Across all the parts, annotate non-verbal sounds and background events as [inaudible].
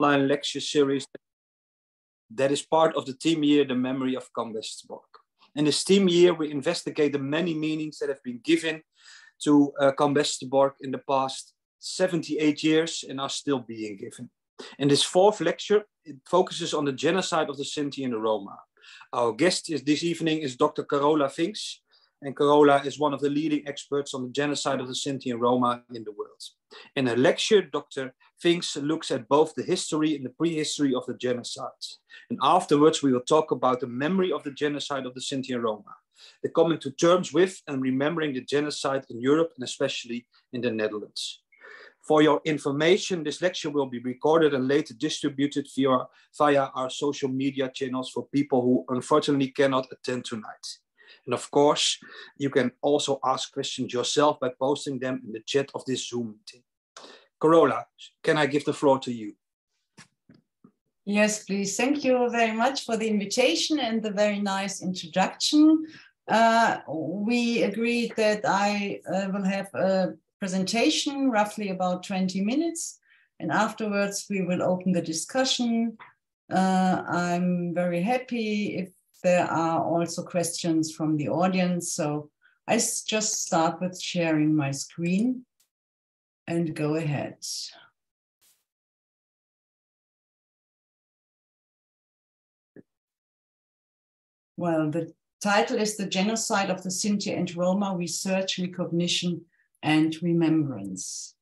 online lecture series that is part of the theme year, The Memory of Camp Westerbork. In this theme year, we investigate the many meanings that have been given to uh, Camp Westerbork in the past 78 years and are still being given. In this fourth lecture, it focuses on the genocide of the Sinti and the Roma. Our guest is, this evening is Dr. Karola Fings, and Karola is one of the leading experts on the genocide of the Sinti and Roma in the world. In her lecture, Dr. Fings looks at both the history and the prehistory of the genocide. And afterwards, we will talk about the memory of the genocide of the Sinti and Roma, the coming to terms with and remembering the genocide in Europe and especially in the Netherlands. For your information, this lecture will be recorded and later distributed via, via our social media channels for people who unfortunately cannot attend tonight. And of course, you can also ask questions yourself by posting them in the chat of this Zoom meeting. Karola, can I give the floor to you? Yes, please. Thank you very much for the invitation and the very nice introduction. Uh, we agreed that I uh, will have a presentation, roughly about 20 minutes, and afterwards we will open the discussion. Uh, I'm very happy if there are also questions from the audience. So I just start with sharing my screen and go ahead. Well, the title is The Genocide of the Sinti and Roma Research, Recognition, and Remembrance.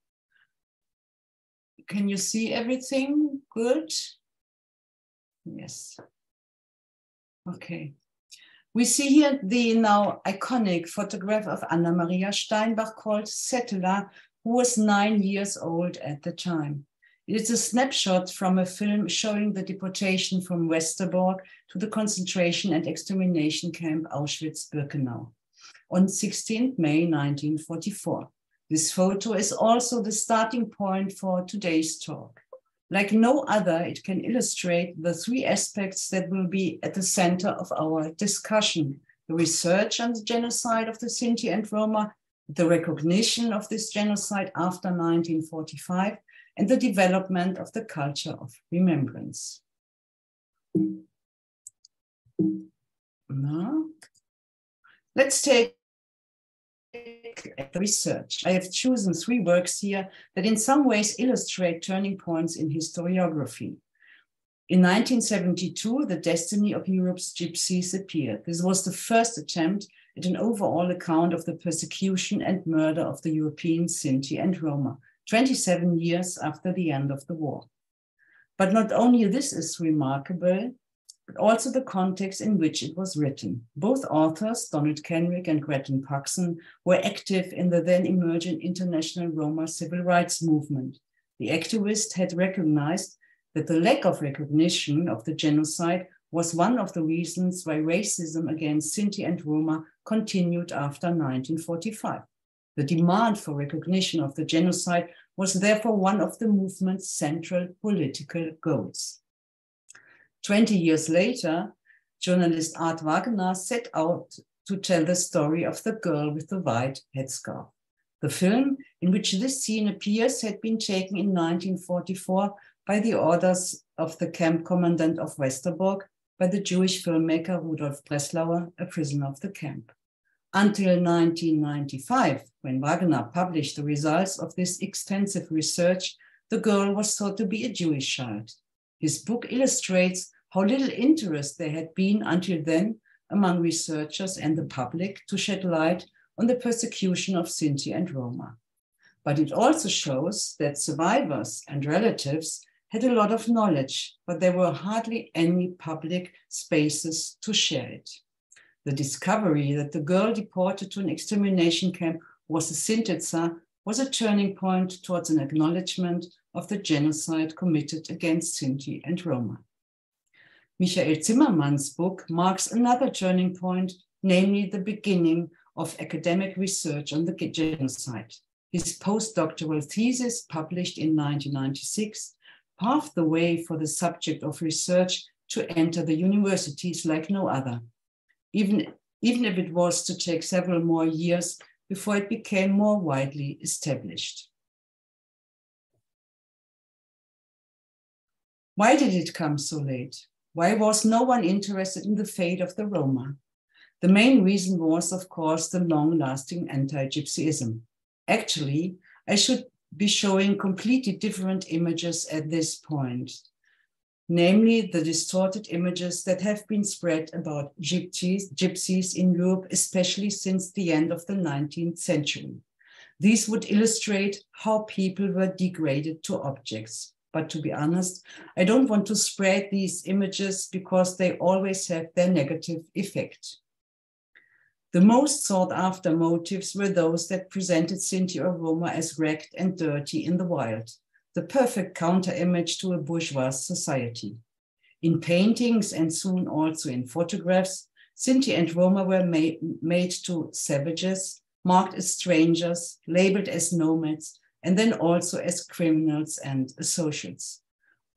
Can you see everything good? Yes. Okay. We see here the now iconic photograph of Anna Maria Steinbach called Settela, who was nine years old at the time. It is a snapshot from a film showing the deportation from Westerbork to the concentration and extermination camp Auschwitz-Birkenau on 16 May 1944. This photo is also the starting point for today's talk. Like no other, it can illustrate the three aspects that will be at the center of our discussion. The research on the genocide of the Sinti and Roma, the recognition of this genocide after 1945, and the development of the culture of remembrance. Now, let's take research. I have chosen three works here that in some ways illustrate turning points in historiography. In 1972, The Destiny of Europe's Gypsies appeared. This was the first attempt at an overall account of the persecution and murder of the European Sinti and Roma, 27 years after the end of the war. But not only this is remarkable, but also the context in which it was written. Both authors, Donald Kenrick and Gretchen Paxson, were active in the then emerging international Roma civil rights movement. The activists had recognized that the lack of recognition of the genocide was one of the reasons why racism against Sinti and Roma continued after 1945. The demand for recognition of the genocide was therefore one of the movement's central political goals. 20 years later, journalist Aad Wagner set out to tell the story of the girl with the white headscarf. The film in which this scene appears had been taken in 1944 by the orders of the camp commandant of Westerbork by the Jewish filmmaker Rudolf Breslauer, a prisoner of the camp. Until 1995, when Wagner published the results of this extensive research, the girl was thought to be a Jewish child. His book illustrates how little interest there had been until then among researchers and the public to shed light on the persecution of Sinti and Roma. But it also shows that survivors and relatives had a lot of knowledge, but there were hardly any public spaces to share it. The discovery that the girl deported to an extermination camp was a Sintezza was a turning point towards an acknowledgement of the genocide committed against Sinti and Roma. Michael Zimmermann's book marks another turning point, namely the beginning of academic research on the genocide. His postdoctoral thesis, published in 1996, paved the way for the subject of research to enter the universities like no other, even, even if it was to take several more years before it became more widely established. Why did it come so late? Why was no one interested in the fate of the Roma? The main reason was, of course, the long lasting anti Gypsyism. Actually, I should be showing completely different images at this point, namely the distorted images that have been spread about gypsies, gypsies in Europe, especially since the end of the 19th century. These would illustrate how people were degraded to objects. But to be honest, I don't want to spread these images because they always have their negative effect. The most sought after motives were those that presented Sinti or Roma as ragged and dirty in the wild, the perfect counter image to a bourgeois society. In paintings and soon also in photographs, Sinti and Roma were made, made to savages, marked as strangers, labeled as nomads, and then also as criminals and associates.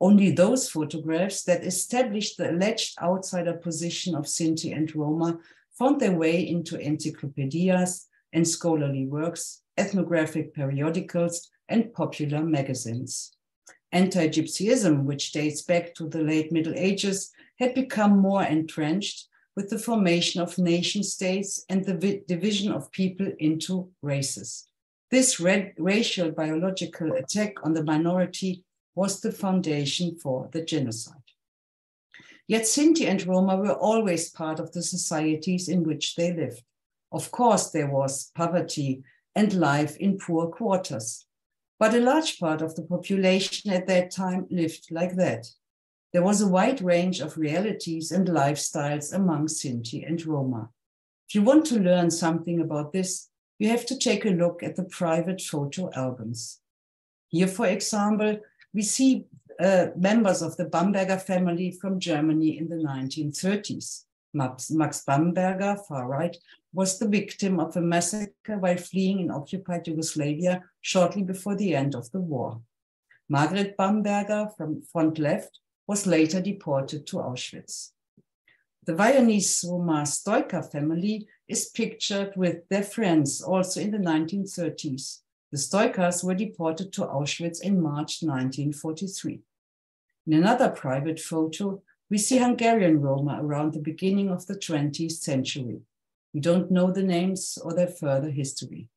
Only those photographs that established the alleged outsider position of Sinti and Roma found their way into encyclopedias and scholarly works, ethnographic periodicals, and popular magazines. Anti Gypsyism, which dates back to the late Middle Ages, had become more entrenched with the formation of nation states and the division of people into races. This racial biological attack on the minority was the foundation for the genocide. Yet Sinti and Roma were always part of the societies in which they lived. Of course, there was poverty and life in poor quarters, but a large part of the population at that time lived like that. There was a wide range of realities and lifestyles among Sinti and Roma. If you want to learn something about this, you have to take a look at the private photo albums. Here, for example, we see uh, members of the Bamberger family from Germany in the 1930s. Max, Max Bamberger, far right, was the victim of a massacre while fleeing in occupied Yugoslavia shortly before the end of the war. Margaret Bamberger from front left was later deported to Auschwitz. The Viennese Roma Stojka family is pictured with their friends also in the 1930s. The Stojkas were deported to Auschwitz in March 1943. In another private photo, we see Hungarian Roma around the beginning of the 20th century. We don't know the names or their further history.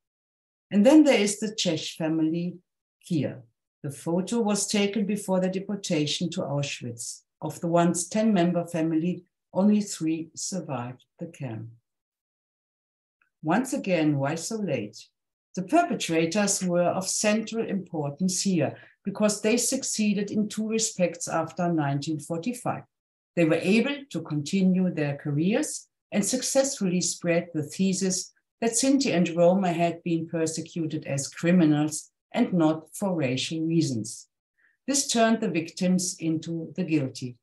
And then there is the Czech family here. The photo was taken before the deportation to Auschwitz. Of the once 10 member family, only three survived the camp. Once again, why so late? The perpetrators were of central importance here because they succeeded in two respects after 1945. They were able to continue their careers and successfully spread the thesis that Sinti and Roma had been persecuted as criminals and not for racial reasons. This turned the victims into the guilty.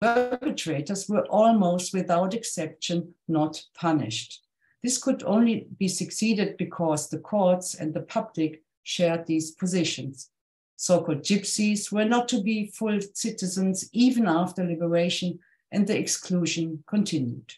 Perpetrators were almost without exception not punished. This could only be succeeded because the courts and the public shared these positions. So called gypsies were not to be full citizens even after liberation, and the exclusion continued.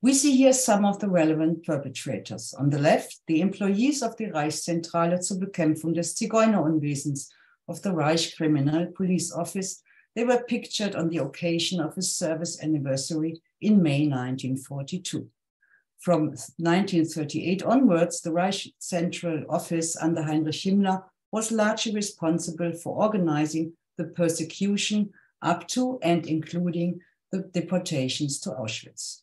We see here some of the relevant perpetrators. On the left, the employees of the Reichszentrale zur Bekämpfung des Zigeunerunwesens of the Reich Criminal Police Office. They were pictured on the occasion of a service anniversary in May 1942. From 1938 onwards, the Reich Central Office under Heinrich Himmler was largely responsible for organizing the persecution up to and including the deportations to Auschwitz.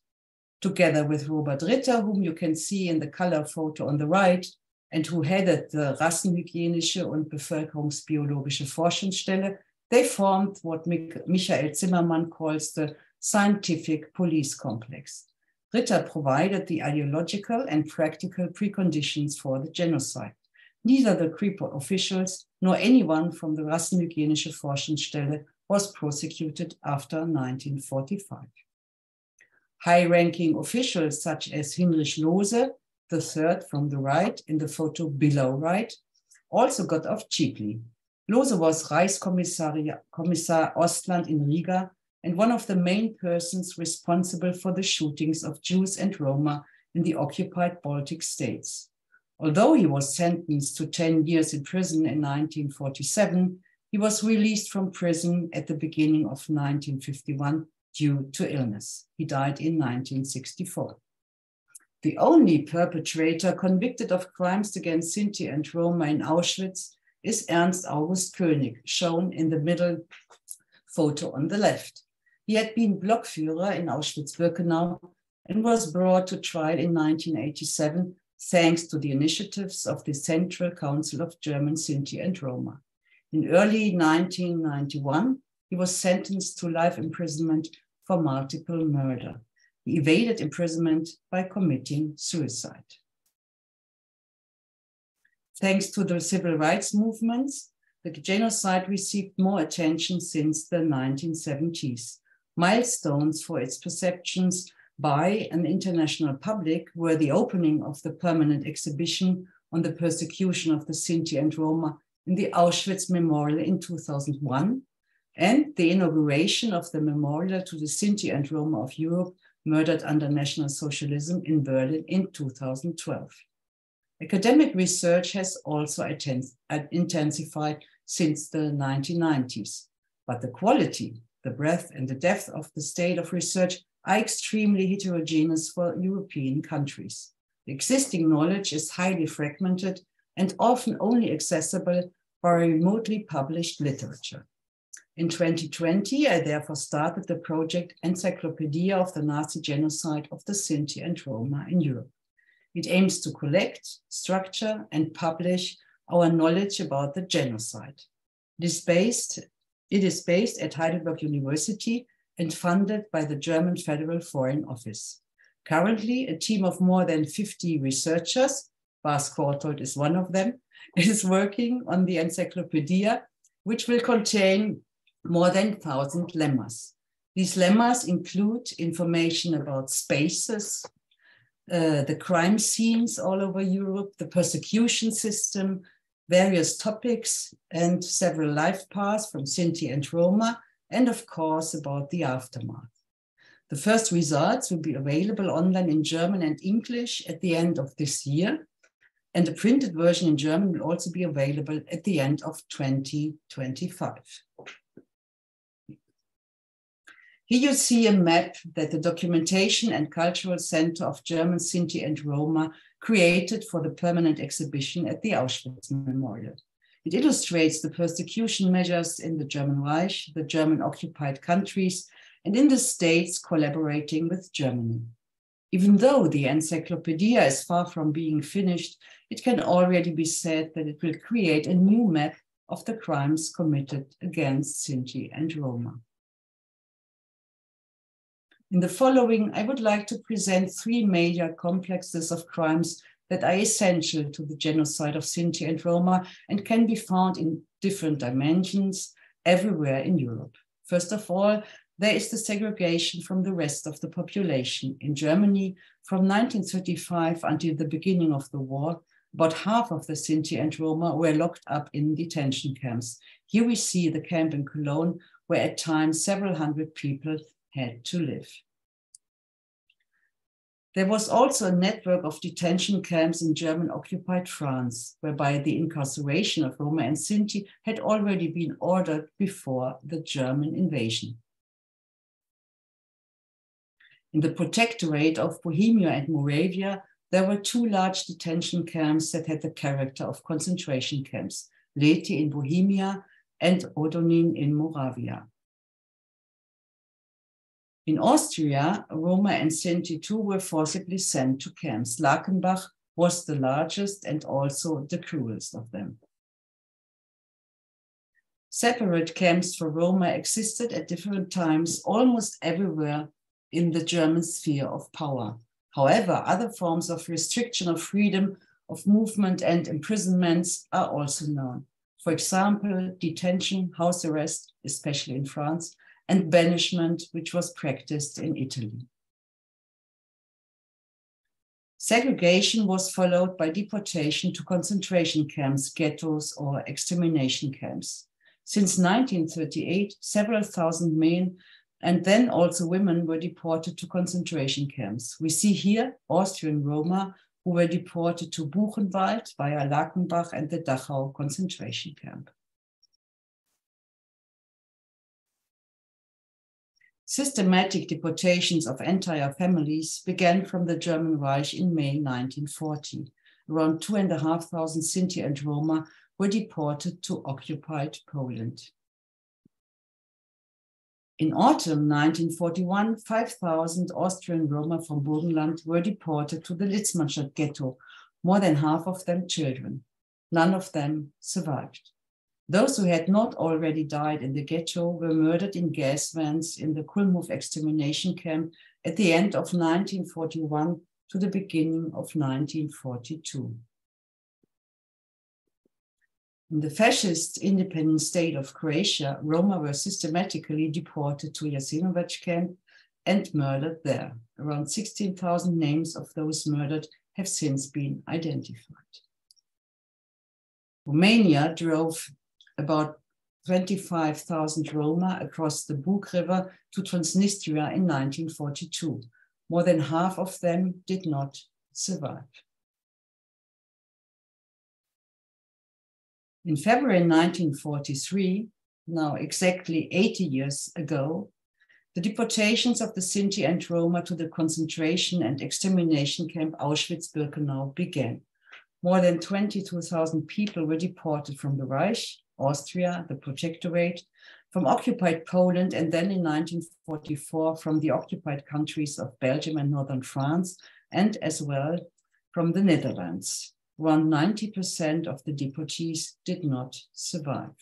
Together with Robert Ritter, whom you can see in the color photo on the right, and who headed the Rassenhygienische und Bevölkerungsbiologische Forschungsstelle, they formed what Michael Zimmermann calls the scientific police complex. Ritter provided the ideological and practical preconditions for the genocide. Neither the Kripo officials nor anyone from the Rassenhygienische Forschungsstelle was prosecuted after 1945. High ranking officials such as Hinrich Lohse, the third from the right in the photo below right, also got off cheaply. Lohse was Reichskommissar Ostland in Riga and one of the main persons responsible for the shootings of Jews and Roma in the occupied Baltic states. Although he was sentenced to 10 years in prison in 1947, he was released from prison at the beginning of 1951 due to illness. He died in 1964. The only perpetrator convicted of crimes against Sinti and Roma in Auschwitz is Ernst August König, shown in the middle photo on the left. He had been Blockführer in Auschwitz-Birkenau and was brought to trial in 1987 thanks to the initiatives of the Central Council of German Sinti and Roma. In early 1991, he was sentenced to life imprisonment for multiple murder. He evaded imprisonment by committing suicide. Thanks to the civil rights movements, the genocide received more attention since the 1970s. Milestones for its perceptions by an international public were the opening of the permanent exhibition on the persecution of the Sinti and Roma in the Auschwitz Memorial in 2001 and the inauguration of the memorial to the Sinti and Roma of Europe murdered under National Socialism in Berlin in 2012. Academic research has also intensified since the 1990s, but the quality, the breadth, and the depth of the state of research are extremely heterogeneous for European countries. The existing knowledge is highly fragmented and often only accessible by remotely published literature. In 2020, I therefore started the project Encyclopedia of the Nazi Genocide of the Sinti and Roma in Europe. It aims to collect, structure, and publish our knowledge about the genocide. It is based, it is based at Heidelberg University and funded by the German Federal Foreign Office. Currently, a team of more than 50 researchers, Bas Kortholt is one of them, [laughs] is working on the encyclopedia, which will contain more than 1,000 lemmas. These lemmas include information about spaces, uh, the crime scenes all over Europe, the persecution system, various topics, and several life paths from Sinti and Roma, and of course about the aftermath. The first results will be available online in German and English at the end of this year, and a printed version in German will also be available at the end of 2025. Here you see a map that the Documentation and Cultural Center of German Sinti and Roma created for the permanent exhibition at the Auschwitz Memorial. It illustrates the persecution measures in the German Reich, the German occupied countries, and in the states collaborating with Germany. Even though the encyclopedia is far from being finished, it can already be said that it will create a new map of the crimes committed against Sinti and Roma. In the following, I would like to present three major complexes of crimes that are essential to the genocide of Sinti and Roma and can be found in different dimensions everywhere in Europe. First of all, there is the segregation from the rest of the population. In Germany, from 1935 until the beginning of the war, about half of the Sinti and Roma were locked up in detention camps. Here we see the camp in Cologne, where at times several hundred people had to live. There was also a network of detention camps in German occupied France, whereby the incarceration of Roma and Sinti had already been ordered before the German invasion. In the protectorate of Bohemia and Moravia, there were two large detention camps that had the character of concentration camps, Lety in Bohemia and Hodonin in Moravia. In Austria, Roma and Sinti too were forcibly sent to camps. Lackenbach was the largest and also the cruelest of them. Separate camps for Roma existed at different times almost everywhere in the German sphere of power. However, other forms of restriction of freedom of movement and imprisonments are also known. For example, detention, house arrest, especially in France, and banishment, which was practiced in Italy. Segregation was followed by deportation to concentration camps, ghettos, or extermination camps. Since 1938, several thousand men and then also women were deported to concentration camps. We see here Austrian Roma who were deported to Buchenwald via Lackenbach and the Dachau concentration camp. Systematic deportations of entire families began from the German Reich in May 1940. Around two and a half thousand Sinti and Roma were deported to occupied Poland. In autumn 1941, 5,000 Austrian Roma from Burgenland were deported to the Litzmannstadt ghetto, more than half of them children. None of them survived. Those who had not already died in the ghetto were murdered in gas vans in the Kulmhof extermination camp at the end of 1941 to the beginning of 1942. In the fascist independent state of Croatia, Roma were systematically deported to Jasenovac camp and murdered there. Around 16,000 names of those murdered have since been identified. Romania drove about 25,000 Roma across the Bug River to Transnistria in 1942. More than half of them did not survive. In February 1943, now exactly 80 years ago, the deportations of the Sinti and Roma to the concentration and extermination camp Auschwitz-Birkenau began. More than 22,000 people were deported from the Reich, Austria, the Protectorate, from occupied Poland, and then in 1944 from the occupied countries of Belgium and Northern France, and as well from the Netherlands around 90% of the deportees did not survive.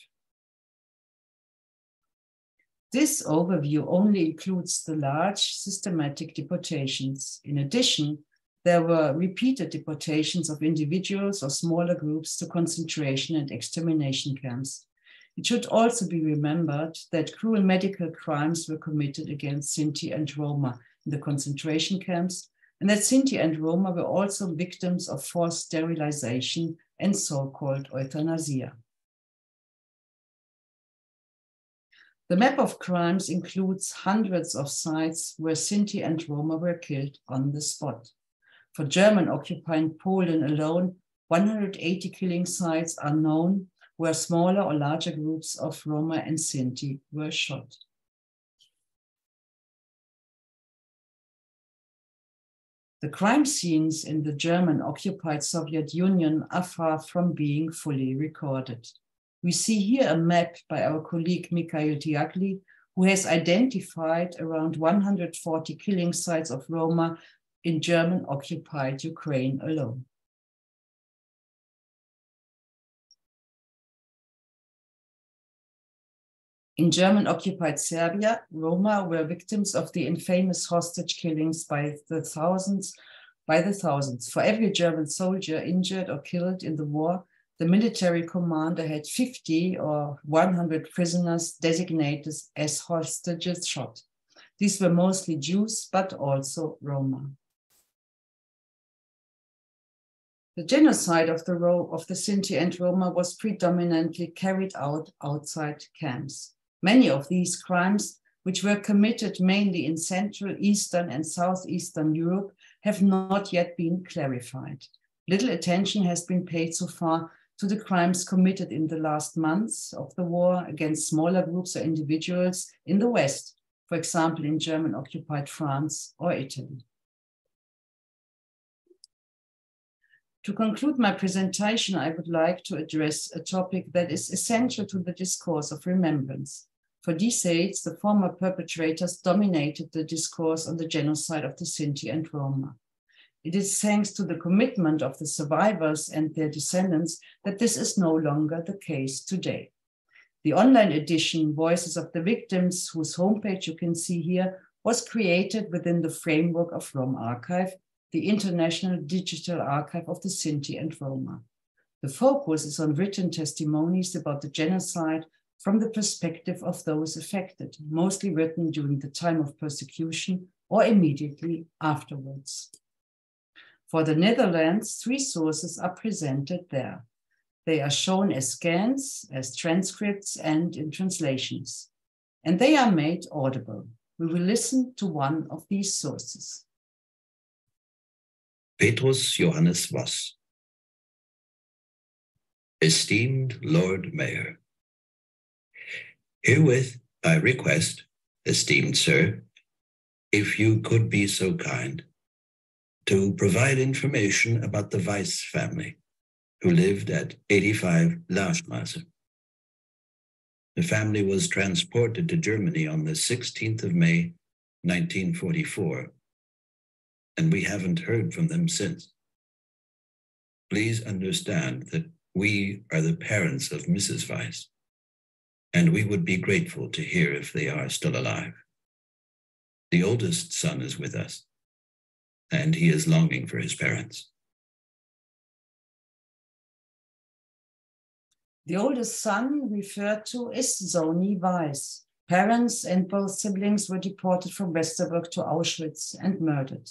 This overview only includes the large systematic deportations. In addition, there were repeated deportations of individuals or smaller groups to concentration and extermination camps. It should also be remembered that cruel medical crimes were committed against Sinti and Roma in the concentration camps and that Sinti and Roma were also victims of forced sterilization and so-called euthanasia. The map of crimes includes hundreds of sites where Sinti and Roma were killed on the spot. For German occupying Poland alone, 180 killing sites are known where smaller or larger groups of Roma and Sinti were shot. The crime scenes in the German occupied Soviet Union are far from being fully recorded. We see here a map by our colleague Mikhail Tyaglyy, who has identified around 140 killing sites of Roma in German occupied Ukraine alone. In German occupied Serbia, Roma were victims of the infamous hostage killings by the thousands. By the thousands. For every German soldier injured or killed in the war, the military commander had 50 or 100 prisoners designated as hostages shot. These were mostly Jews, but also Roma. The genocide of the, of the Sinti and Roma was predominantly carried out outside camps. Many of these crimes, which were committed mainly in Central, Eastern, and Southeastern Europe, have not yet been clarified. Little attention has been paid so far to the crimes committed in the last months of the war against smaller groups or individuals in the West, for example, in German occupied France or Italy. To conclude my presentation, I would like to address a topic that is essential to the discourse of remembrance. For decades, the former perpetrators dominated the discourse on the genocide of the Sinti and Roma. It is thanks to the commitment of the survivors and their descendants that this is no longer the case today. The online edition, Voices of the Victims, whose homepage you can see here, was created within the framework of Rom Archive the International Digital Archive of the Sinti and Roma. The focus is on written testimonies about the genocide from the perspective of those affected, mostly written during the time of persecution or immediately afterwards. For the Netherlands, three sources are presented there. They are shown as scans, as transcripts, and in translations. And they are made audible. We will listen to one of these sources. Petrus Johannes Voss. Esteemed Lord Mayor, Herewith I request, esteemed sir, if you could be so kind, to provide information about the Weisz family who lived at 85 Larstrasse. The family was transported to Germany on the 16th of May, 1944, and we haven't heard from them since. Please understand that we are the parents of Mrs. Weisz, and we would be grateful to hear if they are still alive. The oldest son is with us, and he is longing for his parents. The oldest son referred to is Zoni Weisz. Parents and both siblings were deported from Westerbork to Auschwitz and murdered.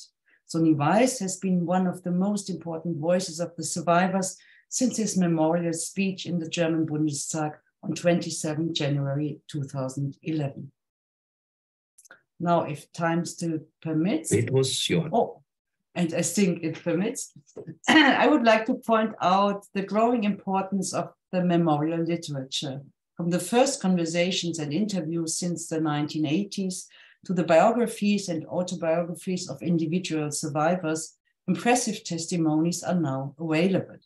Zoni Weisz has been one of the most important voices of the survivors since his memorial speech in the German Bundestag on 27 January 2011. Now, if time still permits. It was your. Oh, and I think it permits. [clears throat] I would like to point out the growing importance of the memorial literature, from the first conversations and interviews since the 1980s to the biographies and autobiographies of individual survivors, impressive testimonies are now available.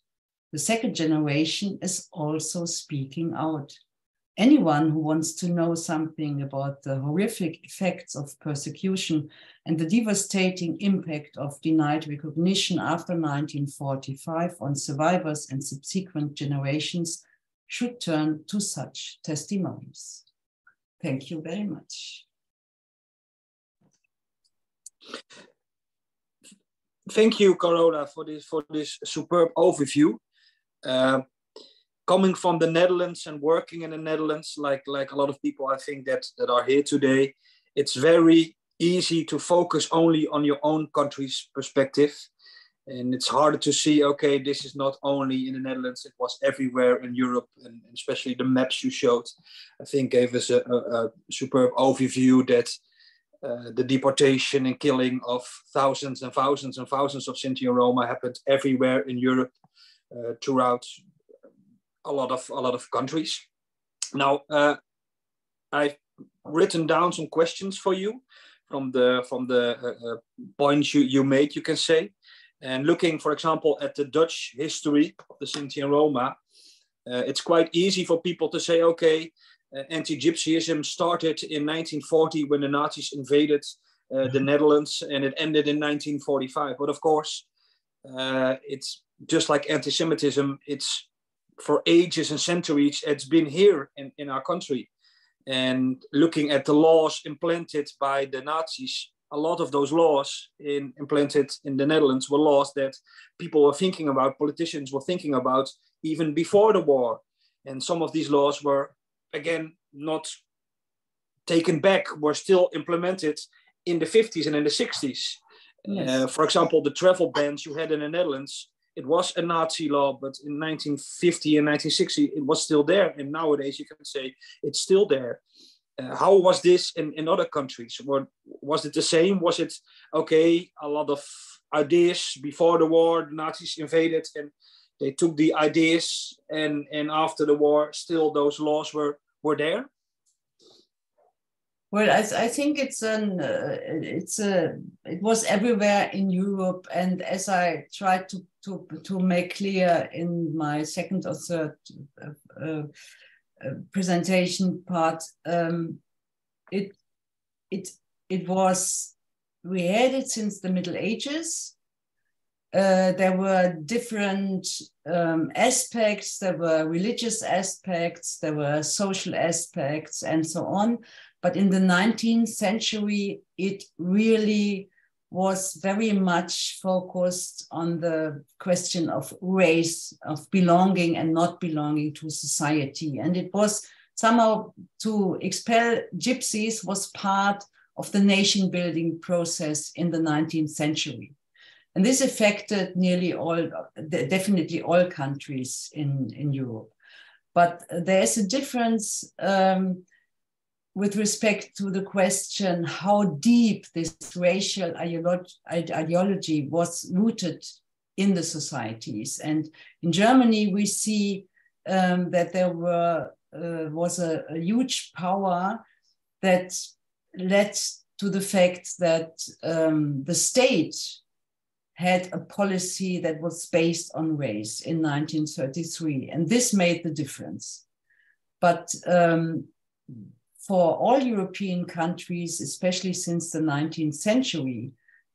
The second generation is also speaking out. Anyone who wants to know something about the horrific effects of persecution and the devastating impact of denied recognition after 1945 on survivors and subsequent generations should turn to such testimonies. Thank you very much. Thank you, Karola, for this for this superb overview. Uh, coming from the Netherlands and working in the Netherlands, like like a lot of people I think that that are here today, it's very easy to focus only on your own country's perspective. And it's harder to see, okay, this is not only in the Netherlands, it was everywhere in Europe, and especially the maps you showed, I think gave us a, a, a superb overview that uh, the deportation and killing of thousands and thousands and thousands of Sinti and Roma happened everywhere in Europe uh, throughout a lot of a lot of countries. Now, uh, I've written down some questions for you from the from the uh, uh, points you, you made, you can say. And looking, for example, at the Dutch history of the Sinti and Roma, it's quite easy for people to say, okay, anti-Gypsyism started in 1940 when the Nazis invaded uh, the mm-hmm. Netherlands, and it ended in 1945. But of course, uh, it's just like anti-Semitism. It's for ages and centuries. It's been here in, in our country, and looking at the laws implanted by the Nazis a lot of those laws in, implanted in the Netherlands were laws that people were thinking about, politicians were thinking about even before the war. And some of these laws were, again, not taken back, were still implemented in the 50s and in the 60s. Yes. Uh, for example, the travel bans you had in the Netherlands, it was a Nazi law, but in 1950 and 1960, it was still there. And nowadays, you can say it's still there. Uh, how was this in, in other countries? Or was it the same? Was it okay? A lot of ideas before the war, the Nazis invaded and they took the ideas, and and after the war, still those laws were were there. Well, I, I think it's an uh, it's a it was everywhere in Europe, and as I tried to to to make clear in my second or third uh, uh presentation part, um, it it it was we had it since the Middle Ages. Uh, there were different um, aspects. There were religious aspects. There were social aspects, and so on. But in the 19th century, it really was very much focused on the question of race, of belonging and not belonging to society. And it was somehow to expel gypsies was part of the nation building process in the 19th century. And this affected nearly all, definitely all countries in, in Europe. But there's a difference um, with respect to the question how deep this racial ideology was rooted in the societies. And in Germany, we see um, that there were uh, was a, a, huge power that led to the fact that um, the state had a policy that was based on race in 1933, and this made the difference. But um, for all European countries, especially since the 19th century,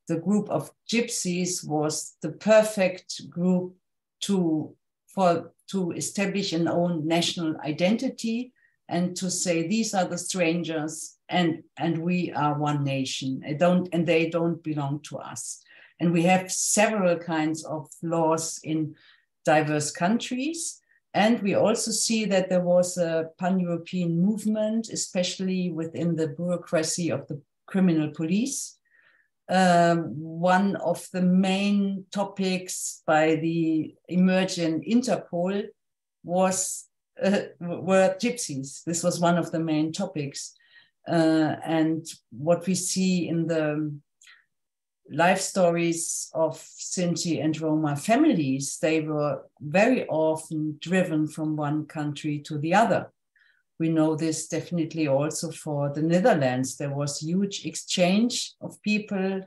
the group of gypsies was the perfect group to, for, to establish an own national identity and to say these are the strangers and, and we are one nation and, don't, and they don't belong to us. And we have several kinds of laws in diverse countries. And we also see that there was a pan European movement, especially within the bureaucracy of the criminal police. Um, one of the main topics by the emergent Interpol was uh, were gypsies. This was one of the main topics. Uh, and what we see in the life stories of Sinti and Roma families, they were very often driven from one country to the other. We know this definitely also for the Netherlands. There was huge exchange of people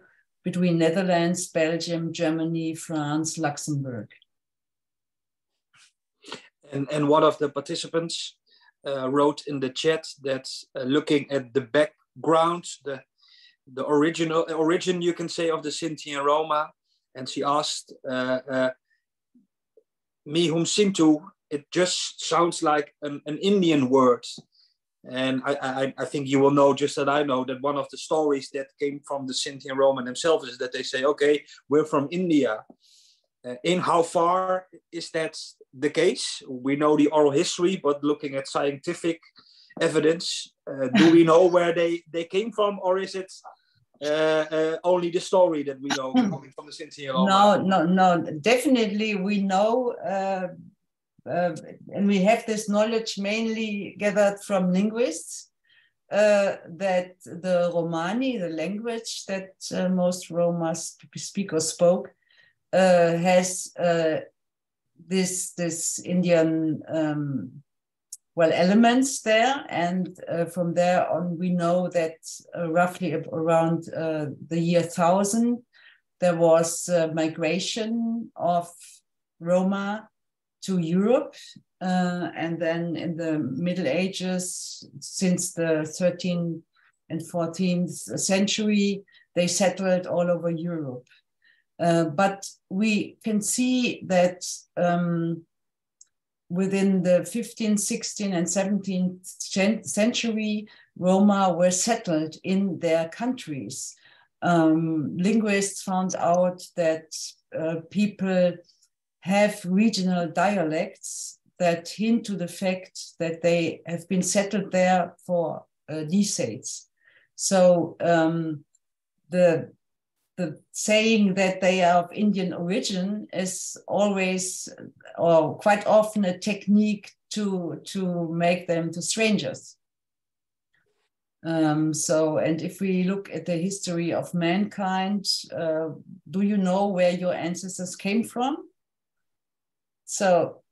between Netherlands, Belgium, Germany, France, Luxembourg. And, and one of the participants uh, wrote in the chat that uh, looking at the background, the the original origin, you can say, of the Sinti and Roma. And she asked uh, uh, me, whom Sintu, it just sounds like an, an Indian word. And I, I, I, think you will know, just that I know, that one of the stories that came from the Sinti and Roma themselves is that they say, okay, we're from India. Uh, in how far is that the case? We know the oral history, but looking at scientific evidence, uh, do we [laughs] know where they, they came from, or is it uh, uh, only the story that we know coming from the Sinti No, no, no. Definitely, we know, uh, uh, and we have this knowledge mainly gathered from linguists. Uh, that the Romani, the language that uh, most Roma speak or spoke, has this this Indian um, well elements there. And uh, from there on we know that uh, roughly around uh, the year 1000 there was migration of roma to europe uh, and then in the middle ages since the 13th and 14th century they settled all over europe. Uh, but we can see that um, within the 15th, 16th, and 17th century, Roma were settled in their countries. Um, linguists found out that uh, people have regional dialects that hint to the fact that they have been settled there for uh, decades. So um, the the saying that they are of Indian origin is always or quite often a technique to to make them to strangers. Um, so, and if we look at the history of mankind, uh, do you know where your ancestors came from? So,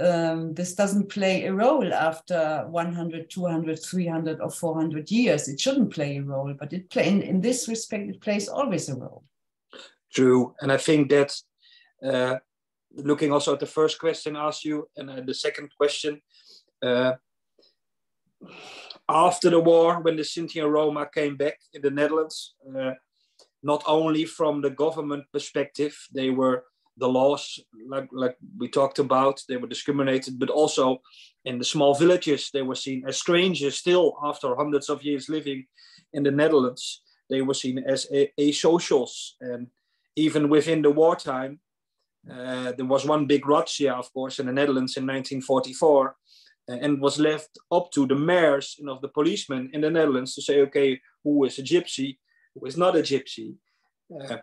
um, this doesn't play a role after 100, 200, 300, or 400 years. It shouldn't play a role, but it play, in, in this respect, it plays always a role. True. And I think that uh, looking also at the first question asked you and uh, the second question, uh, after the war, when the Sinti and Roma came back in the Netherlands, uh, not only from the government perspective, they were the laws, like, like we talked about, they were discriminated, but also in the small villages, they were seen as strangers still after hundreds of years living in the Netherlands. They were seen as asocials. And even within the wartime, uh, there was one big razzia, of course, in the Netherlands in 1944, uh, and was left up to the mayors and of the policemen in the Netherlands to say, okay, who is a gypsy, who is not a gypsy. Uh,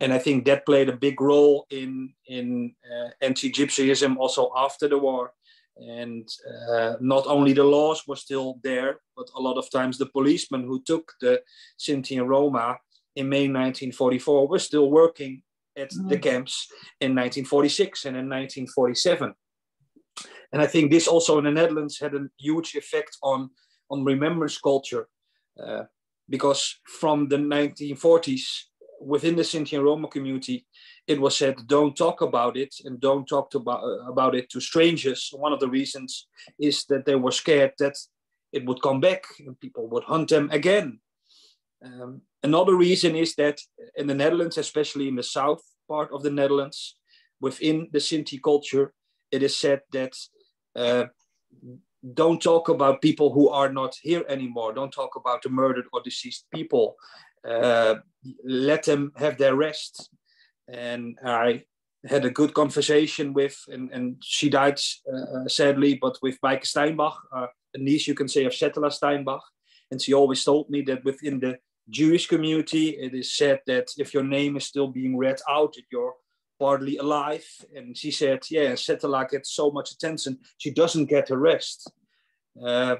and I think that played a big role in in uh, anti-Gypsyism also after the war. and uh, not only the laws were still there, but a lot of times the policemen who took the Sinti and Roma in May 1944 were still working at mm. the camps in 1946 and in 1947. And I think this also in the Netherlands had a huge effect on, on remembrance culture, uh, because from the 1940s, within the Sinti and Roma community, it was said don't talk about it and don't talk about, uh, about it to strangers. One of the reasons is that they were scared that it would come back and people would hunt them again. Um, another reason is that in the Netherlands, especially in the south part of the Netherlands, within the Sinti culture, it is said that uh, don't talk about people who are not here anymore. Don't talk about the murdered or deceased people. Uh, let them have their rest and I had a good conversation with, and, and she died uh, sadly, but with Maaike Steinbach, uh, a niece, you can say, of Settela Steinbach. And she always told me that within the Jewish community, it is said that if your name is still being read out, that you're partly alive. And she said, yeah, Settela gets so much attention, she doesn't get a rest. Uh,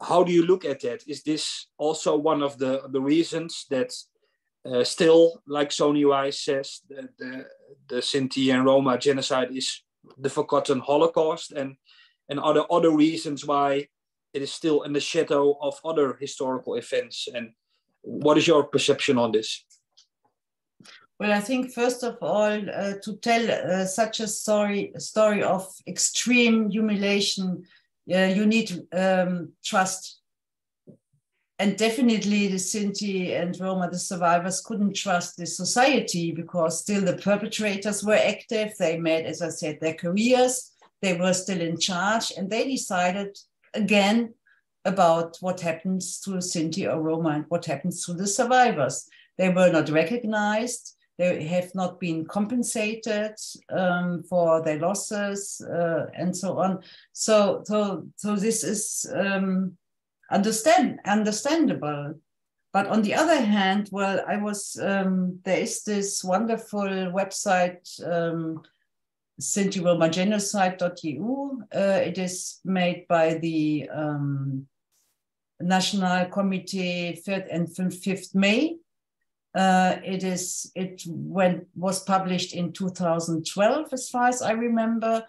how do you look at that? Is this also one of the, the reasons that uh, still, like Zoni Weisz says, the, the, the Sinti and Roma genocide is the forgotten Holocaust, and and other other reasons why it is still in the shadow of other historical events. And what is your perception on this? Well, I think first of all, uh, to tell uh, such a story, story of extreme humiliation, you need um, trust and definitely the Sinti and Roma, the survivors, couldn't trust the society because still the perpetrators were active. They made, as I said, their careers. They were still in charge, and they decided again about what happens to Sinti or Roma and what happens to the survivors. They were not recognized. They have not been compensated um, for their losses uh, and so on. So, so, so this is. Um, understand understandable but on the other hand well i was um, there is this wonderful website um, sintiromagenocide.eu uh, it is made by the um, national committee 3rd and 5th may uh, it is it went was published in 2012 as far as i remember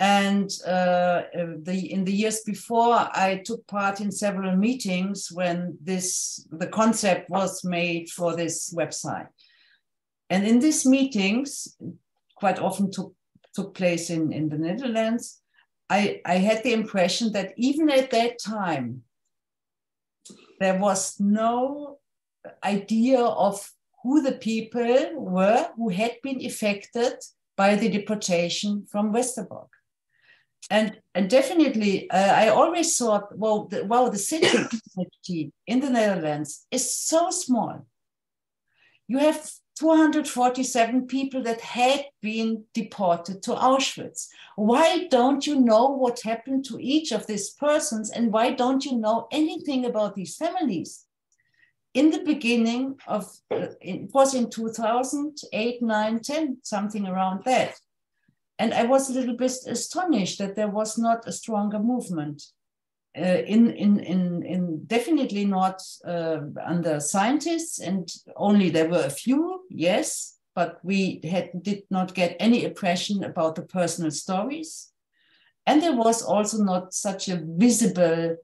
and uh, the, in the years before, I took part in several meetings when this the concept was made for this website. And in these meetings, quite often took, took place in, in the Netherlands, I, I had the impression that even at that time, there was no idea of who the people were who had been affected by the deportation from Westerbork and and definitely, uh, I always thought, well, the, well, the Sinti community [coughs] in the Netherlands is so small. You have 247 people that had been deported to Auschwitz. Why don't you know what happened to each of these persons, and why don't you know anything about these families? In the beginning of, uh, it was in 2008, 9, 10, something around that and I was a little bit astonished that there was not a stronger movement. Uh, in, in, in, in definitely not uh, under scientists, and only there were a few, yes, but we had did not get any impression about the personal stories. And there was also not such a visible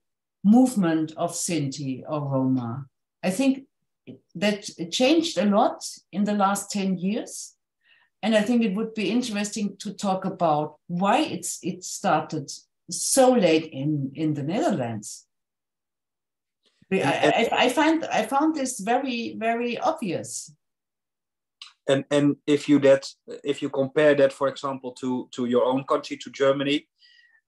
movement of Sinti or Roma. I think that changed a lot in the last 10 years and I think it would be interesting to talk about why it's it started so late in, in the Netherlands. I, I, I find I found this very very obvious. And and if you that if you compare that, for example, to to your own country, to Germany,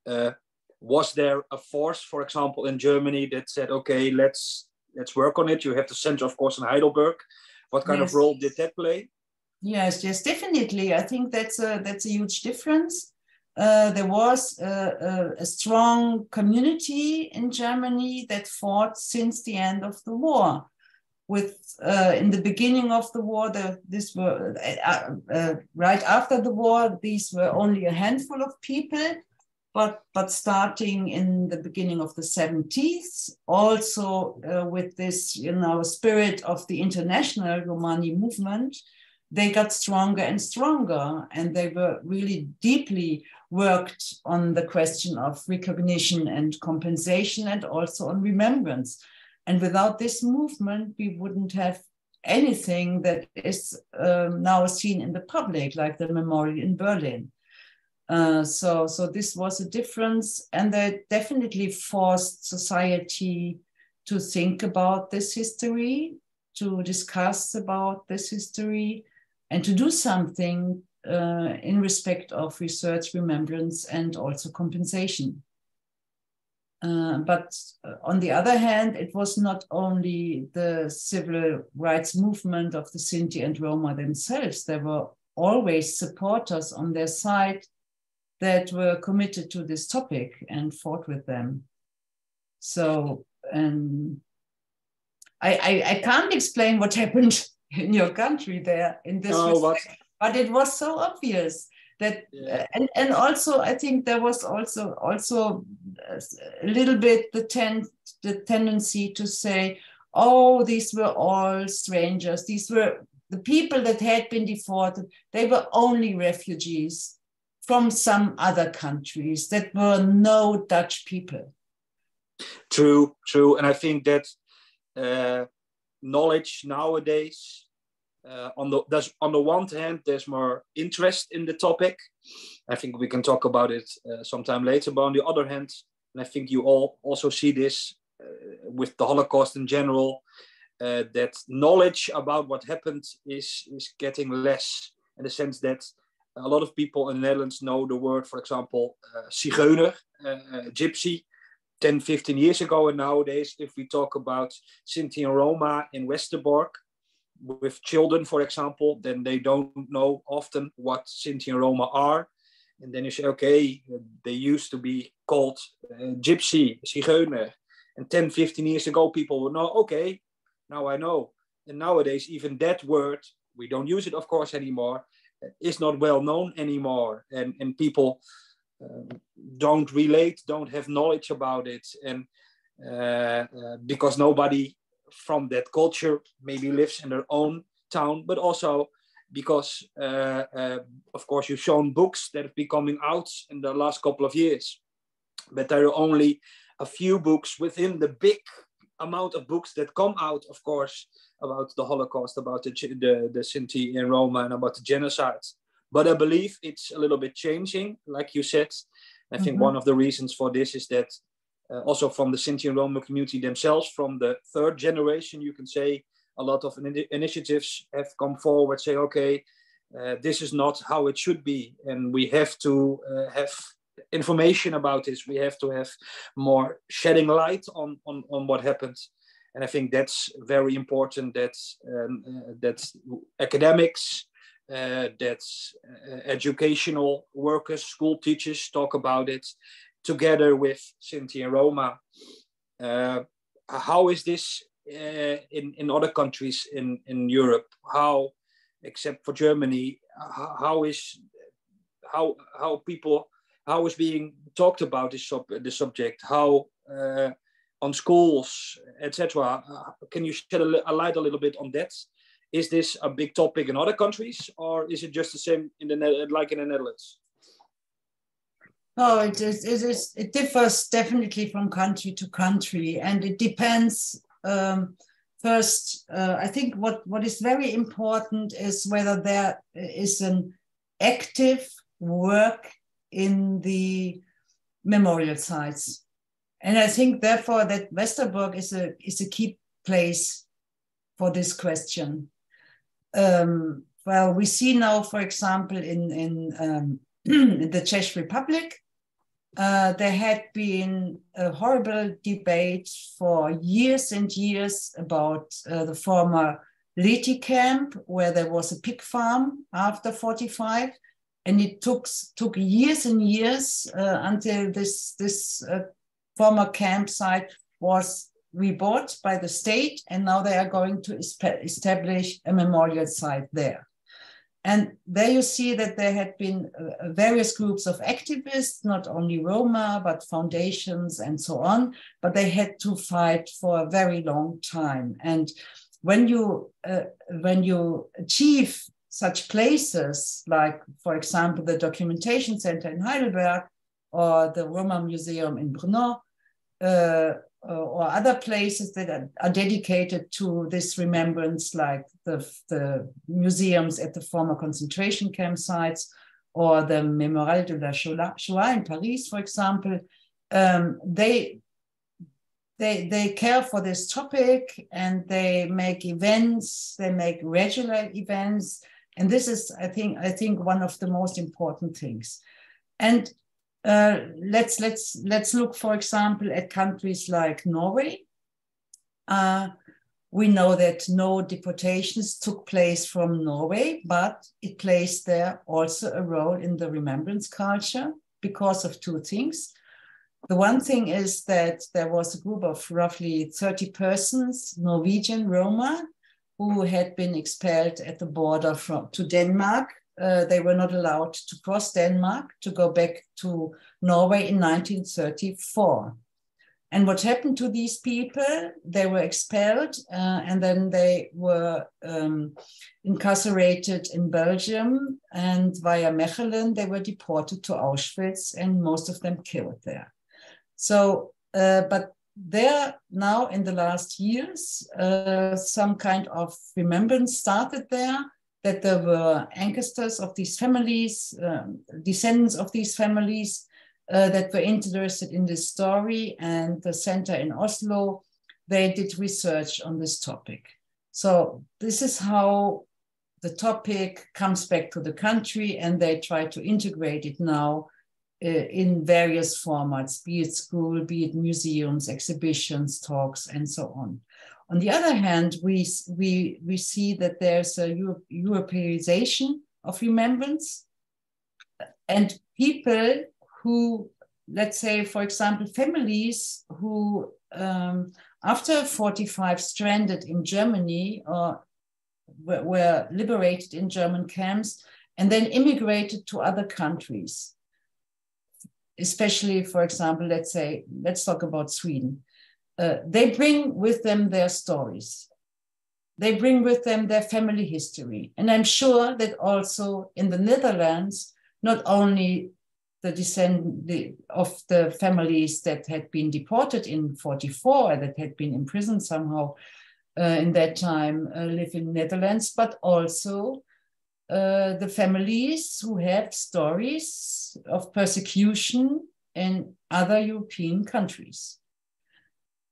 uh, was there a force, for example, in Germany that said, okay, let's let's work on it? You have the center, of course, in Heidelberg. What kind yes. of role did that play? Yes, yes, definitely. I think that's a that's a huge difference. Uh, there was a, a, a, strong community in Germany that fought since the end of the war. With uh, in the beginning of the war, the, this were uh, uh right after the war, these were only a handful of people, but but starting in the beginning of the 70s, also uh, with this you know spirit of the international Romani movement, they got stronger and stronger, and they were really deeply worked on the question of recognition and compensation, and also on remembrance. And without this movement, we wouldn't have anything that is um, now seen in the public, like the memorial in Berlin. Uh, so, so this was a difference, and they definitely forced society to think about this history, to discuss about this history, and to do something uh, in respect of research, remembrance, and also compensation. Uh, but uh, on the other hand, it was not only the civil rights movement of the Sinti and Roma themselves, there were always supporters on their side that were committed to this topic and fought with them. So um, I, I, I can't explain what happened [laughs] in your country there in this oh, respect, but it was so obvious that yeah. and, and also I think there was also also a little bit the ten, the tendency to say, oh, these were all strangers. These were the people that had been deported. They were only refugees from some other countries that were no Dutch people. True, true. And I think that uh, knowledge nowadays, uh, on the there's, on the one hand, there's more interest in the topic. I think we can talk about it uh, sometime later. But on the other hand, and I think you all also see this uh, with the Holocaust in general, uh, that knowledge about what happened is is getting less in the sense that a lot of people in the Netherlands know the word, for example, uh, uh, gypsy, 10, 15 years ago. And nowadays, if we talk about Sinti and Roma in Westerbork, with children, for example, then they don't know often what Sinti and Roma are. And then you say, okay, they used to be called uh, gypsy, zigeuner. And 10, 15 years ago, people would know, okay, now I know. And nowadays, even that word, we don't use it, of course, anymore is not well known anymore. And, and people uh, don't relate don't have knowledge about it. And uh, uh, because nobody from that culture maybe lives in their own town but also because uh, uh, of course you've shown books that have been coming out in the last couple of years but there are only a few books within the big amount of books that come out of course about the Holocaust, about the, the, the Sinti in Roma, and about the genocide. But I believe it's a little bit changing, like you said. I think mm-hmm. one of the reasons for this is that uh, also from the Sinti and Roma community themselves, from the third generation, you can say a lot of in- initiatives have come forward, say, okay, uh, this is not how it should be, and we have to uh, have information about this. We have to have more shedding light on on, on what happened and I think that's very important. That um, uh, that academics, uh, that uh, educational workers, school teachers talk about it together with Sinti and Roma. Uh, how is this uh, in in other countries in in Europe? How, except for Germany, how is how how people how is being talked about this sub the subject? How uh, on schools, etc. Uh, can you shed a, a, light a little bit on that? Is this a big topic in other countries, or is it just the same in the like in the Netherlands? No, it is. It is. It differs definitely from country to country, and it depends. Um, first, uh, I think what what is very important is whether there is an active work in the memorial sites and I think, therefore, that Westerbork is a, is a key place for this question. Um, well, we see now, for example, in, in, um, [clears throat] in the Czech Republic, uh, there had been a horrible debate for years and years about uh, the former Lety camp, where there was a pig farm after 45. And it took, took years and years uh, until this, this uh, former campsite was rebought by the state, and now they are going to establish a memorial site there. And there you see that there had been uh, various groups of activists, not only Roma, but foundations and so on, but they had to fight for a very long time. And when you, uh, when you achieve such places, like, for example, the Documentation Center in Heidelberg or the Roma Museum in Brno, uh, uh, or other places that are, dedicated to this remembrance, like the, the museums at the former concentration camp sites or the Memorial de la Shoah in Paris, for example, um, they, they, they care for this topic and they make events, they make regular events. And this is, I think, I think one of the most important things. And uh, let's let's let's look, for example, at countries like Norway. Uh, we know that no deportations took place from Norway, but it plays there also a role in the remembrance culture because of two things. The one thing is that there was a group of roughly 30 persons, Norwegian Roma, who had been expelled at the border from to Denmark uh, they were not allowed to cross Denmark to go back to Norway in 1934. And what happened to these people? They were expelled uh, and then they were um, incarcerated in Belgium and via Mechelen, they were deported to Auschwitz and most of them killed there. So, uh, but there now in the last years, uh, some kind of remembrance started there that there were ancestors of these families, um, descendants of these families uh, that were interested in this story. And the center in Oslo, they did research on this topic. So this is how the topic comes back to the country and they try to integrate it now uh, in various formats, be it school, be it museums, exhibitions, talks, and so on. On the other hand, we, we, we see that there's a Euro Europeanization of remembrance. And people who, let's say, for example, families who, um, after 45 stranded in Germany or were, were liberated in German camps and then immigrated to other countries especially for example let's say let's talk about sweden uh, they bring with them their stories. They bring with them their family history. And I'm sure that also in the Netherlands, not only the descent of the families that had been deported in 44, that had been imprisoned somehow uh, in that time, uh, live in Netherlands, but also uh, the families who have stories of persecution in other European countries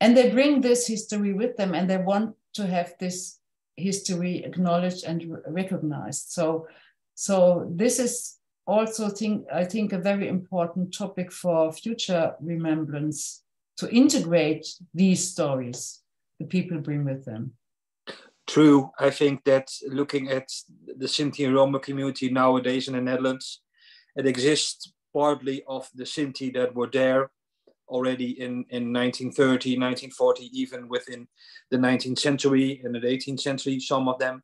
and they bring this history with them and they want to have this history acknowledged and recognized. So so this is also think i think a very important topic for future remembrance to integrate these stories the people bring with them. True. I think that looking at the sinti and roma community nowadays in the netherlands it exists partly of the sinti that were there already in, in 1930, 1940, even within the 19th century and the 18th century, some of them,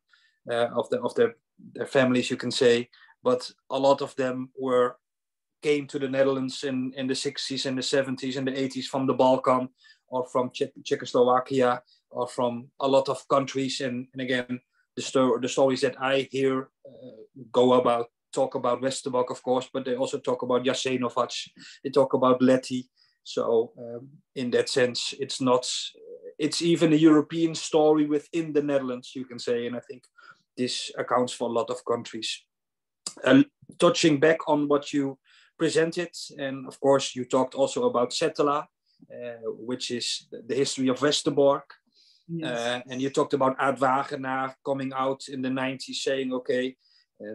uh, of, the, of their, their families, you can say, but a lot of them were came to the Netherlands in, in the 60s and the 70s and the 80s from the Balkan or from Czech, Czechoslovakia or from a lot of countries. And, and again, the, sto- the stories that I hear uh, go about talk about Westerbork, of course, but they also talk about Jasenovac, they talk about Lety, so um, in that sense, it's not. It's even a European story within the Netherlands, you can say, and I think this accounts for a lot of countries. Uh, touching back on what you presented, and of course, you talked also about Settela, uh, which is the history of Westerbork. Yes. Uh, and you talked about Aad Wagenaar coming out in the 90s saying, okay,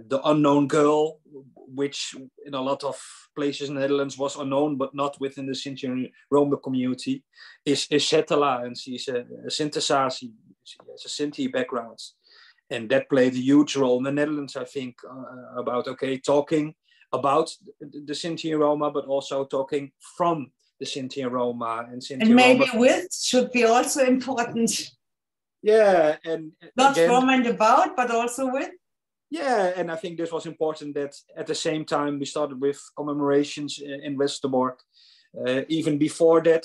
the unknown girl, which in a lot of places in the Netherlands was unknown, but not within the Sinti Roma community, is, is Settela, and she's a, a Sintezza. She has a Sinti background. And that played a huge role in the Netherlands, I think, uh, about, okay, talking about the, the Sinti Roma, but also talking from the Sinti and Roma. And, Sinti and maybe Roma. with should be also important. Yeah, and not again, from and about, but also with Yeah, and I think this was important that at the same time we started with commemorations in Westerbork. Uh, even before that,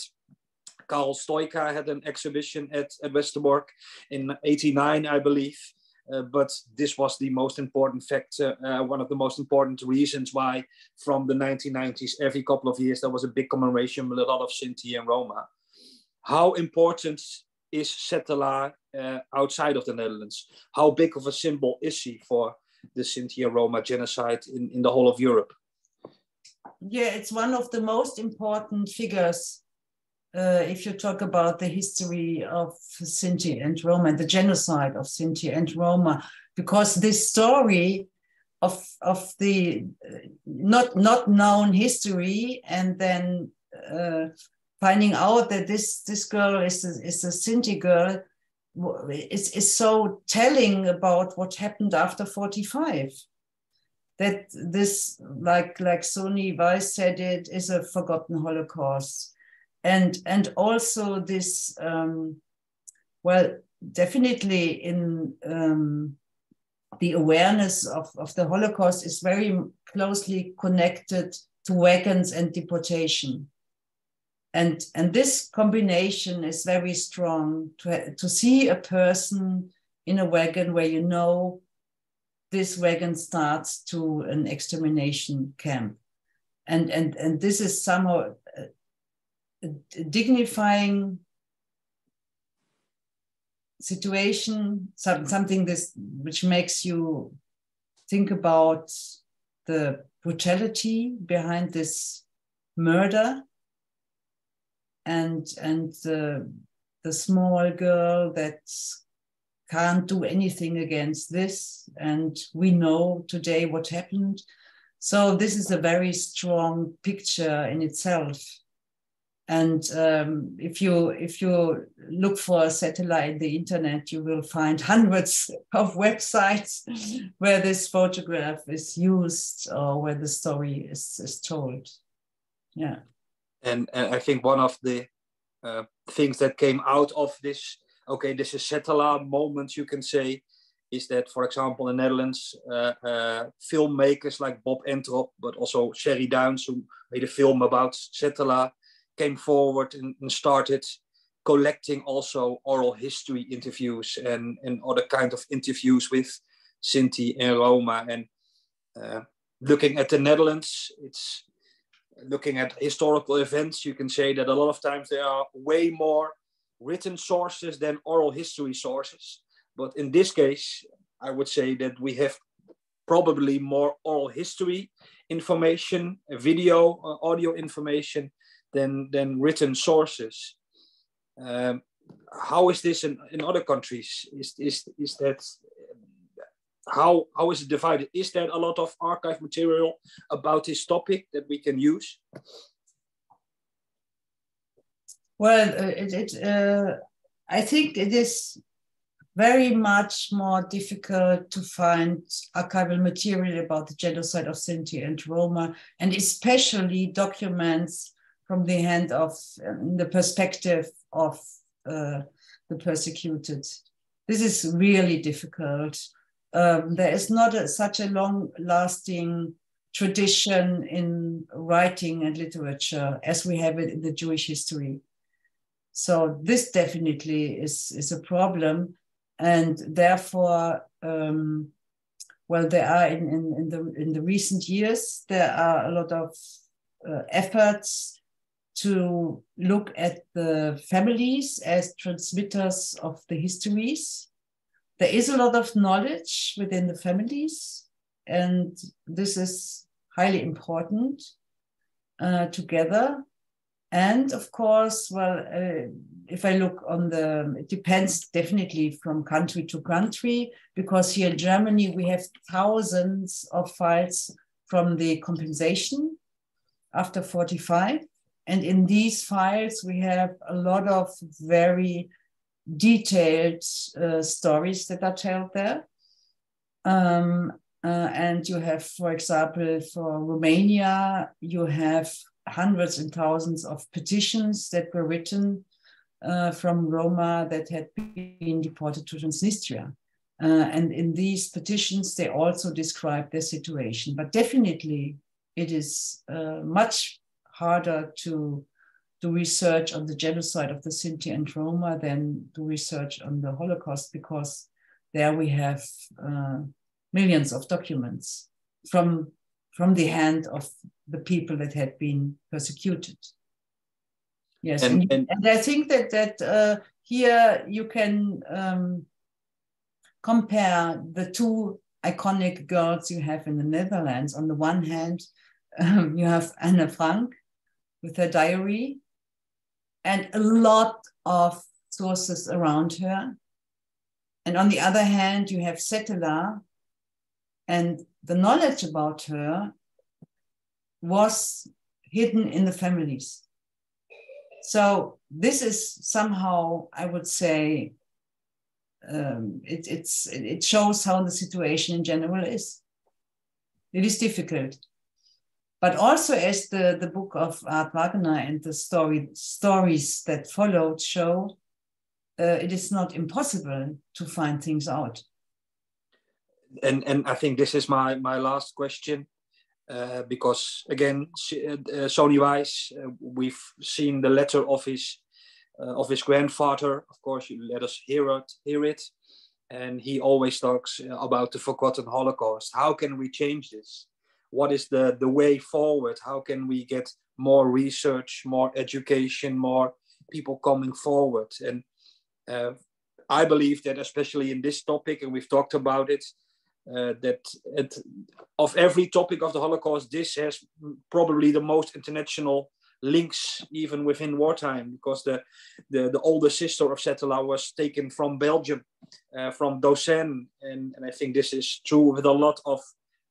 Karl Stojka had an exhibition at, at Westerbork in 89, I believe. Uh, but this was the most important factor, uh, one of the most important reasons why from the 1990s, every couple of years, there was a big commemoration with a lot of Sinti and Roma. How important is Settela uh, outside of the Netherlands? How big of a symbol is he for the Sinti Roma genocide in, in the whole of Europe? Yeah, it's one of the most important figures uh, if you talk about the history of Sinti and Roma, and the genocide of Sinti and Roma, because this story of of the uh, not not known history and then uh, finding out that this this girl is a, is a Sinti girl is, is so telling about what happened after 45 that this like like Zoni Weisz said it is a forgotten holocaust. And and also this um, well definitely in um, the awareness of, of the holocaust is very closely connected to wagons and deportation and and this combination is very strong to, to see a person in a wagon where you know this wagon starts to an extermination camp. And and and this is somehow uh, a dignifying situation, some, something this which makes you think about the brutality behind this murder and and the the small girl that can't do anything against this and we know today what happened so this is a very strong picture in itself and um, if you if you look for Settela in the internet, you will find [laughs] hundreds of websites where this photograph is used or where the story is, is told. Yeah. And, and I think one of the uh, things that came out of this, okay, this is Settela moment, you can say, is that, for example, in the Netherlands, uh, uh, filmmakers like Bob Entrop, but also Cherry Duyns, who made a film about Settela, came forward and, and started collecting also oral history interviews and, and other kind of interviews with Sinti and Roma. And uh, looking at the Netherlands, it's looking at historical events, you can say that a lot of times there are way more written sources than oral history sources. But in this case, I would say that we have probably more oral history information, video, uh, audio information than than written sources. Um, how is this in, in other countries? Is is is that how how is it divided? Is there a lot of archive material about this topic that we can use? Well, uh, it, it uh, I think it is very much more difficult to find archival material about the genocide of Sinti and Roma, and especially documents from the hand of um, the perspective of uh, the persecuted. This is really difficult. Um, there is not a, such a long lasting tradition in writing and literature as we have it in the Jewish history. So this definitely is, is a problem. And therefore, um, well, there are in, in, in, the, in the recent years, there are a lot of uh, efforts to look at the families as transmitters of the histories. There is a lot of knowledge within the families, and this is highly important uh, together. And of course, well, uh, if I look on the, it depends definitely from country to country, because here in Germany, we have thousands of files from the compensation after 45 and in these files, we have a lot of very detailed uh, stories that are told there. Um, uh, and you have, for example, for Romania, you have hundreds and thousands of petitions that were written uh, from Roma that had been deported to Transnistria. Uh, and in these petitions, they also describe their situation. But definitely, it is uh, much harder to do research on the genocide of the Sinti and Roma than do research on the Holocaust because there we have uh, millions of documents from from the hand of the people that had been persecuted. Yes, and, and, and I think that that uh, here you can um, compare the two iconic girls you have in the Netherlands. On the one hand, um, [laughs] you have Anne Frank with her diary and a lot of sources around her. And on the other hand, you have Settela, and the knowledge about her was hidden in the families. So this is somehow, I would say, um, it, it's, it shows how the situation in general is. It is difficult. But also, as the, the book of Aad Wagenaar and the story, stories that followed show, uh, it is not impossible to find things out. And, and I think this is my, my last question. Uh, because again, uh, Zoni Weisz, uh, we've seen the letter of his uh, of his grandfather. Of course, you let us hear it, hear it, and he always talks about the forgotten Holocaust. How can we change this? What is the the way forward? How can we get more research, more education, more people coming forward? And uh, I believe that especially in this topic, and we've talked about it, uh, that it, of every topic of the Holocaust, this has probably the most international links even within wartime because the, the, the older sister of Settela was taken from Belgium, uh, from Dossin. And, and I think this is true with a lot of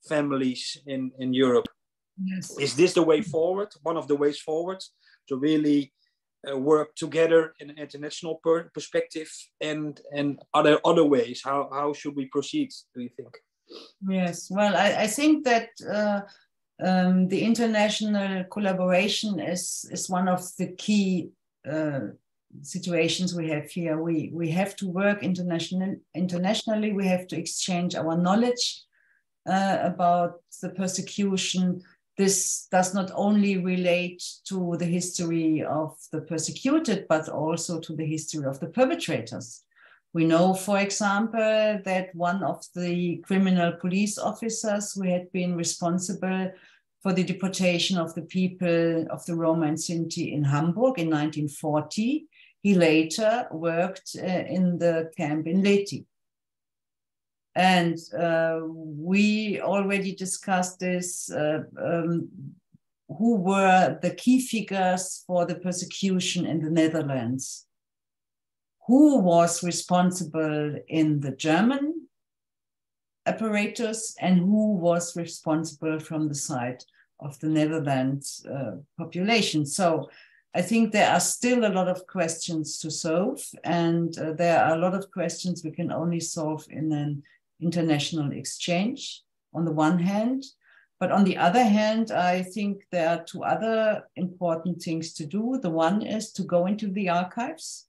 families in, in Europe. Yes. Is this the way forward? One of the ways forward to really uh, work together in an international per perspective and and other other ways how how should we proceed do you think yes well i, I think that uh, um, the international collaboration is is one of the key uh, situations we have here we we have to work international internationally we have to exchange our knowledge uh, about the persecution this does not only relate to the history of the persecuted, but also to the history of the perpetrators. We know, for example, that one of the criminal police officers who had been responsible for the deportation of the people of the Roma and Sinti in Hamburg in 1940, he later worked uh, in the camp in Lety. And uh, we already discussed this. Uh, um, who were the key figures for the persecution in the Netherlands? Who was responsible in the German apparatus and who was responsible from the side of the Netherlands uh, population? So I think there are still a lot of questions to solve, and uh, there are a lot of questions we can only solve in an international exchange on the one hand. But on the other hand, I think there are two other important things to do. The one is to go into the archives.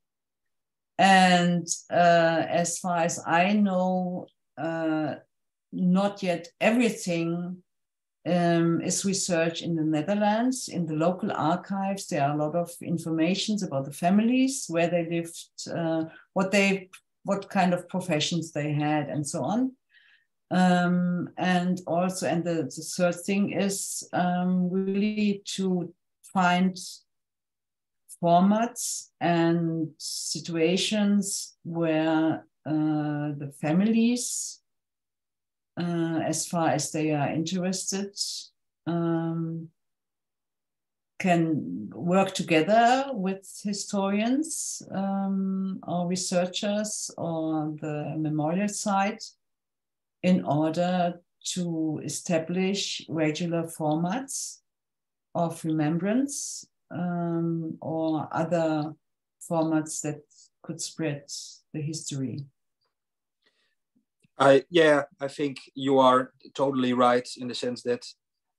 And uh, as far as I know, uh, not yet everything um, is researched in the Netherlands. In the local archives, there are a lot of informations about the families, where they lived, uh, what they what kind of professions they had, and so on. Um, and also, and the, the third thing is um, really to find formats and situations where uh, the families, uh, as far as they are interested, um, can work together with historians um, or researchers or the memorial site in order to establish regular formats of remembrance um, or other formats that could spread the history. I, yeah, I think you are totally right in the sense that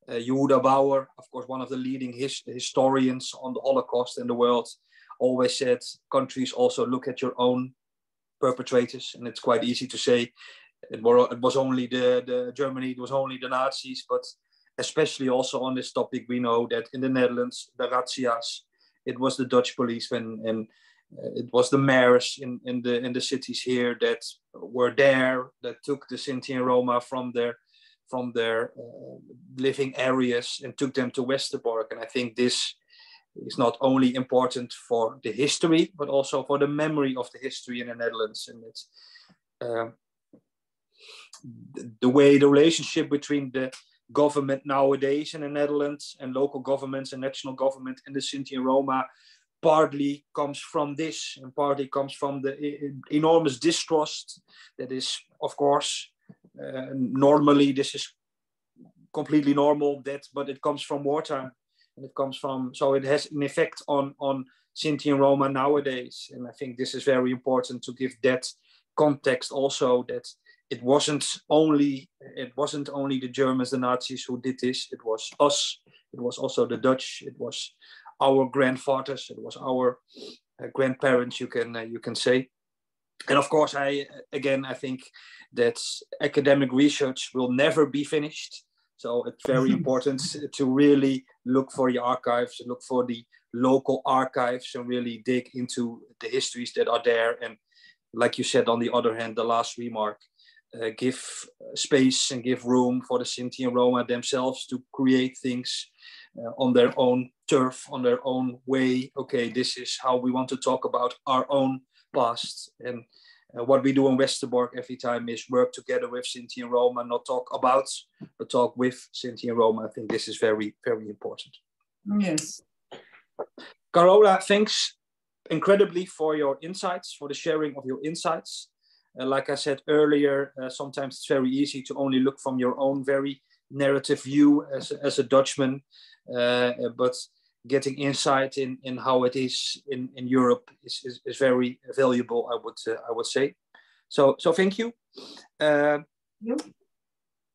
uh, Yehuda Bauer, of course, one of the leading his, historians on the Holocaust in the world, always said countries also look at your own perpetrators, and it's quite easy to say. It, were, it was only the, the Germany, it was only the Nazis, but especially also on this topic, we know that in the Netherlands, the razzias, it was the Dutch police when, and uh, it was the mayors in, in the in the cities here that were there that took the Sinti and Roma from their from their uh, living areas and took them to Westerbork. And I think this is not only important for the history, but also for the memory of the history in the Netherlands. And it's uh, the way the relationship between the government nowadays in the Netherlands and local governments and national government and the Sinti and Roma partly comes from this and partly comes from the enormous distrust that is, of course, normally this is completely normal that but it comes from wartime. And it comes from so it has an effect on on Sinti and Roma nowadays. And I think this is very important to give that context also that it wasn't only it wasn't only the Germans the Nazis who did this. It was us. It was also the Dutch. It was our grandfathers. It was our uh, grandparents you can uh, you can say and of course I again I think that academic research will never be finished so it's very [laughs] important to really look for the archives, look for the local archives, and really dig into the histories that are there. And like you said, on the other hand, the last remark, uh, give space and give room for the Sinti and Roma themselves to create things uh, on their own turf, on their own way. Okay, this is how we want to talk about our own past. And uh, what we do in Westerbork every time is work together with Sinti and Roma, not talk about, but talk with Sinti and Roma. I think this is very, very important. Yes. Karola, thanks incredibly for your insights, for the sharing of your insights. Uh, like I said earlier, uh, sometimes it's very easy to only look from your own very narrative view as, as a Dutchman, uh, but getting insight in, in how it is in, in Europe is, is, is very valuable, I would, uh, I would say. So, so thank you. Uh,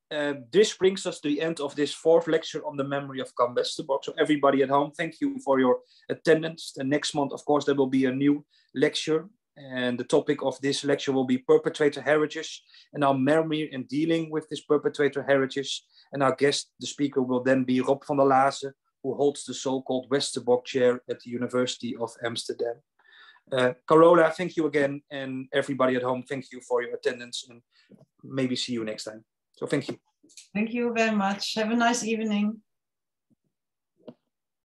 uh, this brings us to the end of this fourth lecture on the memory of Camp Westerbork. So everybody at home, thank you for your attendance. The next month, of course, there will be a new lecture. And the topic of this lecture will be perpetrator heritage and our memory in dealing with this perpetrator heritage. And our guest, the speaker, will then be Rob van der Laarse, who holds the so-called Westerbork chair at the University of Amsterdam. Uh, Karola, thank you again, and everybody at home, thank you for your attendance, and maybe see you next time. So thank you. Thank you very much. Have a nice evening.